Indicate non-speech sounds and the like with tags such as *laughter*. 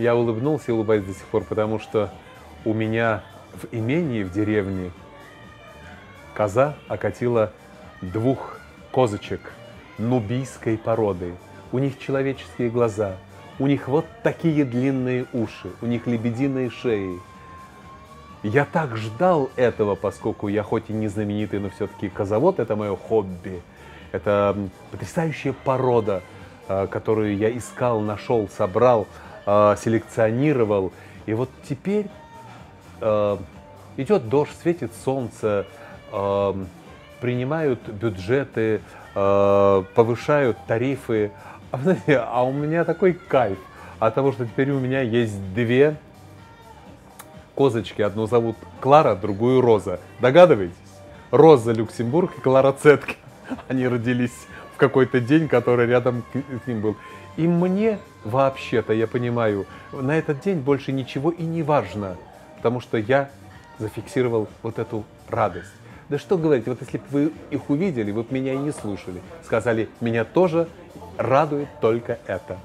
Я улыбнулся и улыбаюсь до сих пор, потому что у меня в имении, в деревне, коза окатила двух козочек нубийской породы. У них человеческие глаза, у них вот такие длинные уши, у них лебединые шеи. Я так ждал этого, поскольку я хоть и не знаменитый, но все-таки козовод – это мое хобби. Это потрясающая порода, а, которую я искал, нашел, собрал, а, селекционировал. И вот теперь а, идет дождь, светит солнце, принимают бюджеты, повышают тарифы. А, у меня такой кайф от того, что теперь у меня есть две козочки. Одну зовут Клара, другую Роза. Догадываетесь? Роза Люксембург и Клара Цетки. *laughs* Они родились какой-то день, который рядом с ним был. И мне вообще-то, я понимаю, на этот день больше ничего и не важно, потому что я зафиксировал вот эту радость. Да что говорить, вот если бы вы их увидели, вы бы меня и не слушали. Сказали, меня тоже радует только это.